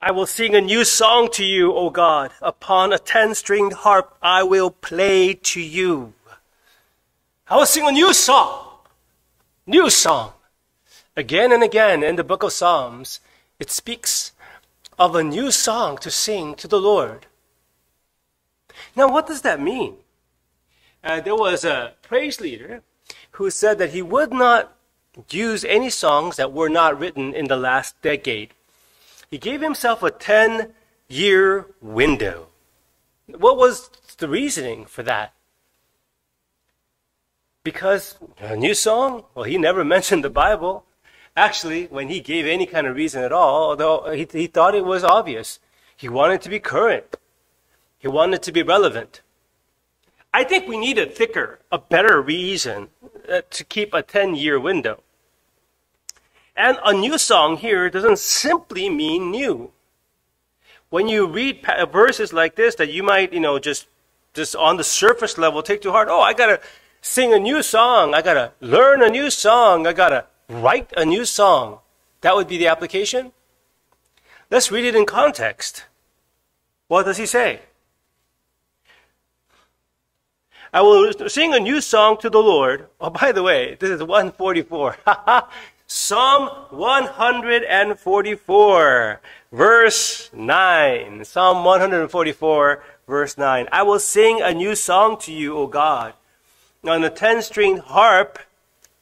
I will sing a new song to you, O God. Upon a ten stringed harp I will play to you. I will sing a new song. New song. Again and again in the book of Psalms, it speaks of a new song to sing to the Lord. Now, what does that mean? Uh, there was a praise leader who said that he would not use any songs that were not written in the last decade. He gave himself a 10 year window. What was the reasoning for that? Because a new song? Well, he never mentioned the Bible. Actually, when he gave any kind of reason at all, although he, he thought it was obvious, he wanted to be current. He wanted to be relevant. I think we need a thicker, a better reason uh, to keep a 10 year window. And a new song here doesn't simply mean new. When you read uh, verses like this that you might, you know, just, just on the surface level take to heart, oh, I gotta sing a new song. I gotta learn a new song. I gotta write a new song. That would be the application. Let's read it in context. What does he say? I will sing a new song to the Lord. Oh, by the way, this is 144. Psalm 144, verse 9. Psalm 144, verse 9. I will sing a new song to you, O God. On the 10 string harp,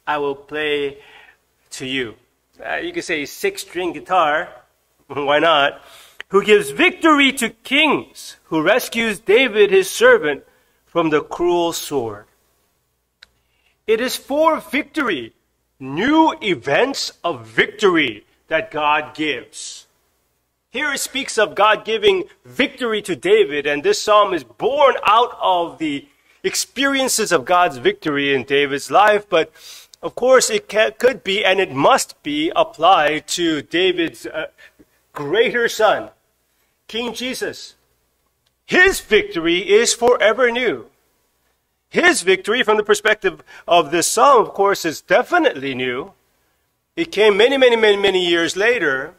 I will play to you. Uh, you could say six string guitar. Why not? Who gives victory to kings, who rescues David, his servant, from the cruel sword. It is for victory, new events of victory that God gives. Here it speaks of God giving victory to David, and this psalm is born out of the experiences of God's victory in David's life, but of course, it can, could be and it must be applied to David's uh, greater son, King Jesus. His victory is forever new. His victory, from the perspective of this psalm, of course, is definitely new. It came many, many, many, many years later,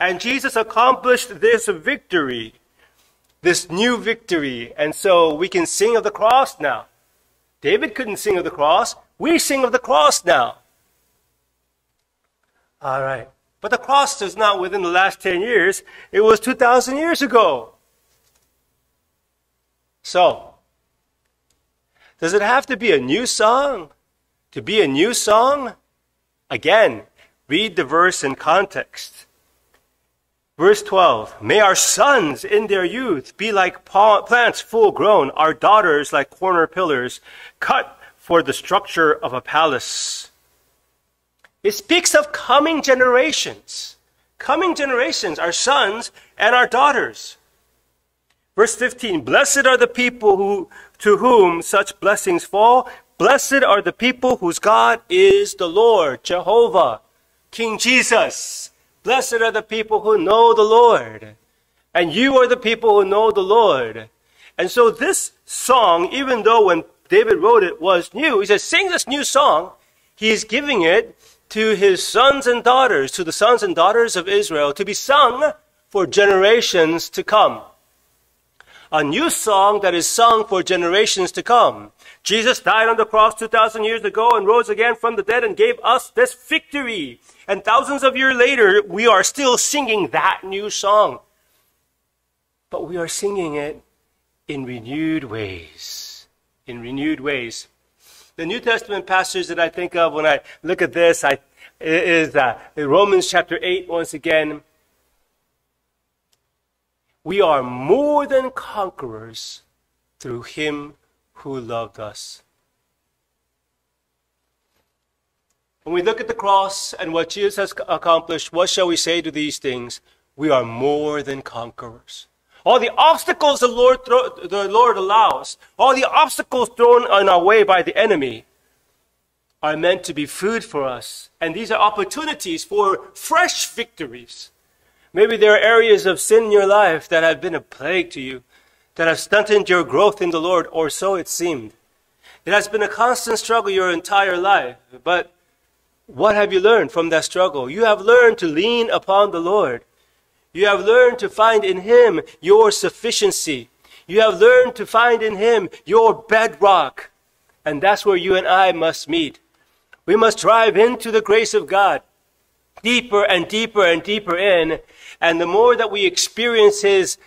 and Jesus accomplished this victory, this new victory, and so we can sing of the cross now. David couldn't sing of the cross. We sing of the cross now. All right. But the cross is not within the last 10 years. It was 2,000 years ago. So, does it have to be a new song? To be a new song? Again, read the verse in context. Verse 12 May our sons in their youth be like plants full grown, our daughters like corner pillars, cut for the structure of a palace. It speaks of coming generations. Coming generations, our sons and our daughters. Verse 15, blessed are the people who, to whom such blessings fall. Blessed are the people whose God is the Lord, Jehovah, King Jesus. Blessed are the people who know the Lord. And you are the people who know the Lord. And so this song, even though when David wrote it was new. He says, sing this new song. He's giving it to his sons and daughters, to the sons and daughters of Israel, to be sung for generations to come. A new song that is sung for generations to come. Jesus died on the cross 2,000 years ago and rose again from the dead and gave us this victory. And thousands of years later, we are still singing that new song. But we are singing it in renewed ways in renewed ways. The New Testament passage that I think of when I look at this I, is uh, Romans chapter 8 once again. We are more than conquerors through him who loved us. When we look at the cross and what Jesus has accomplished, what shall we say to these things? We are more than conquerors. All the obstacles the Lord, the Lord allows, all the obstacles thrown in our way by the enemy are meant to be food for us. And these are opportunities for fresh victories. Maybe there are areas of sin in your life that have been a plague to you, that have stunted your growth in the Lord, or so it seemed. It has been a constant struggle your entire life. But what have you learned from that struggle? You have learned to lean upon the Lord. You have learned to find in Him your sufficiency. You have learned to find in Him your bedrock. And that's where you and I must meet. We must drive into the grace of God, deeper and deeper and deeper in. And the more that we experience His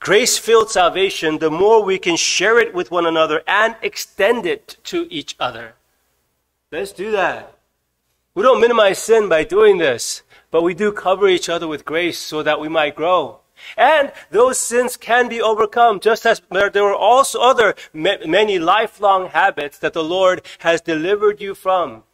grace filled salvation, the more we can share it with one another and extend it to each other. Let's do that. We don't minimize sin by doing this, but we do cover each other with grace so that we might grow. And those sins can be overcome, just as there were also other many lifelong habits that the Lord has delivered you from.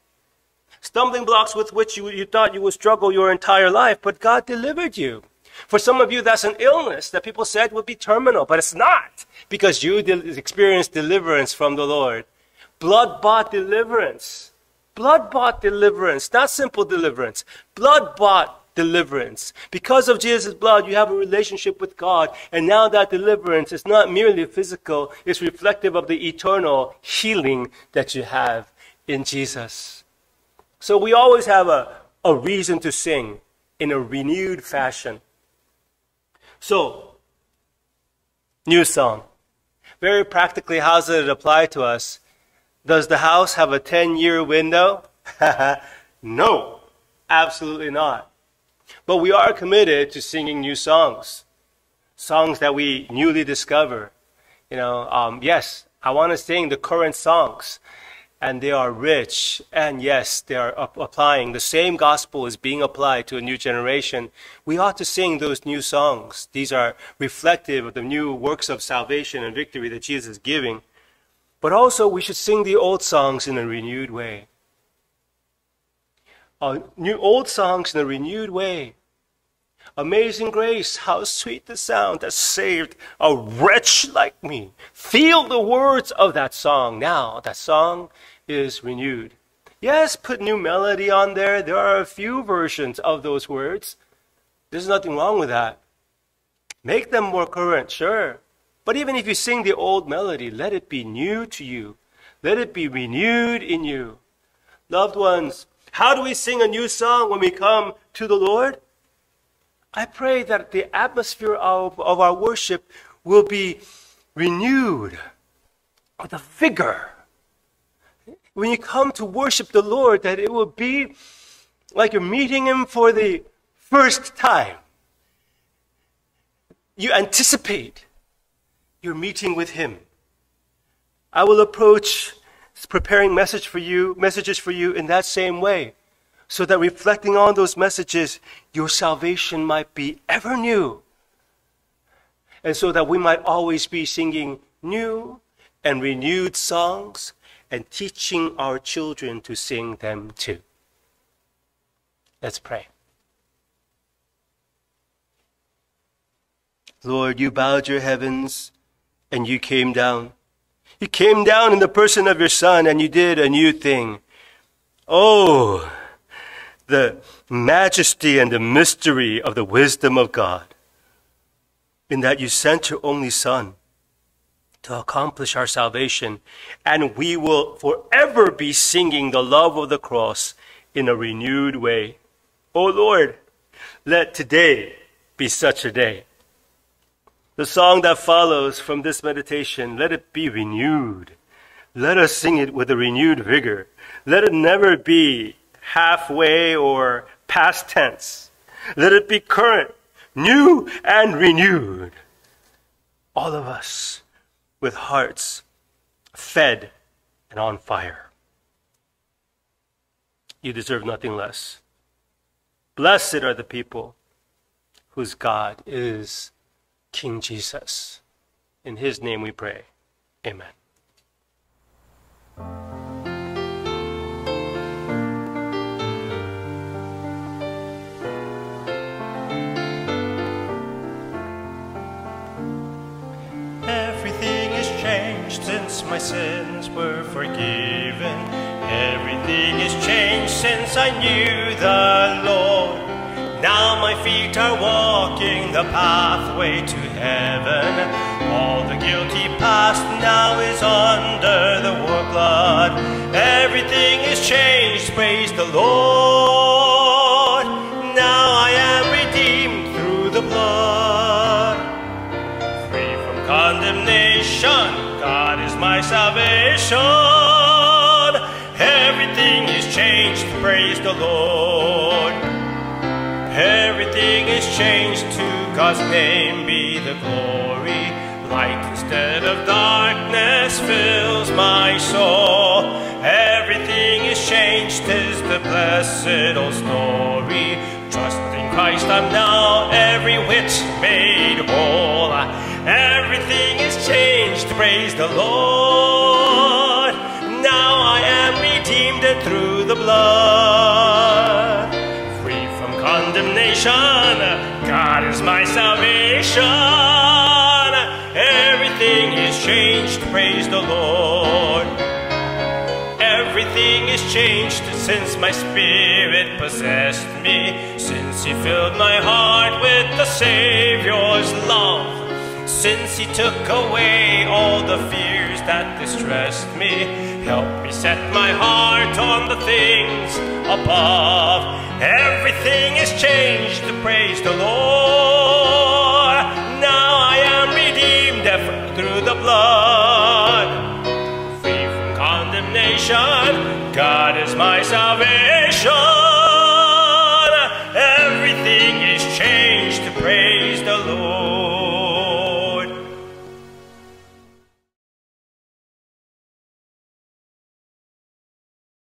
Stumbling blocks with which you, you thought you would struggle your entire life, but God delivered you. For some of you, that's an illness that people said would be terminal, but it's not, because you experienced deliverance from the Lord. Blood bought deliverance. Blood bought deliverance, not simple deliverance. Blood bought deliverance. Because of Jesus' blood, you have a relationship with God. And now that deliverance is not merely physical, it's reflective of the eternal healing that you have in Jesus. So we always have a, a reason to sing in a renewed fashion. So, new song. Very practically, how does it apply to us? Does the house have a 10 year window? no, absolutely not. But we are committed to singing new songs, songs that we newly discover. You know, um, yes, I want to sing the current songs, and they are rich, and yes, they are applying. The same gospel is being applied to a new generation. We ought to sing those new songs. These are reflective of the new works of salvation and victory that Jesus is giving. But also, we should sing the old songs in a renewed way uh, new old songs in a renewed way. Amazing grace, how sweet the sound that saved a wretch like me. Feel the words of that song. Now, that song is renewed. Yes, put new melody on there. There are a few versions of those words. There's nothing wrong with that. Make them more current, sure. But even if you sing the old melody, let it be new to you. Let it be renewed in you. Loved ones, how do we sing a new song when we come to the Lord? I pray that the atmosphere of, of our worship will be renewed with a vigor. When you come to worship the Lord, that it will be like you're meeting Him for the first time. You anticipate your meeting with Him. I will approach preparing message for you, messages for you in that same way. So that reflecting on those messages, your salvation might be ever new. And so that we might always be singing new and renewed songs and teaching our children to sing them too. Let's pray. Lord, you bowed your heavens and you came down. You came down in the person of your Son and you did a new thing. Oh, the majesty and the mystery of the wisdom of God in that you sent your only Son to accomplish our salvation, and we will forever be singing the love of the cross in a renewed way. Oh Lord, let today be such a day. The song that follows from this meditation, let it be renewed. Let us sing it with a renewed vigor. Let it never be halfway or past tense. Let it be current, new and renewed. All of us with hearts fed and on fire. You deserve nothing less. Blessed are the people whose God is King Jesus. In his name we pray. Amen. My sins were forgiven. Everything has changed since I knew the Lord. Now my feet are walking the pathway to heaven. All the guilty past now is under the war blood. Everything is changed, praise the Lord. Changed to God's name be the glory. Light instead of darkness fills my soul. Everything is changed, tis the blessed old story. Trust in Christ, I'm now every whit made whole. Everything is changed, praise the Lord. Now I am redeemed through the blood. Condemnation, God is my salvation. Everything is changed, praise the Lord. Everything is changed since my spirit possessed me, since He filled my heart with the Savior's love. Since he took away all the fears that distressed me, help me set my heart on the things above. Everything is changed, praise the Lord. Now I am redeemed through the blood. Free from condemnation, God is my salvation.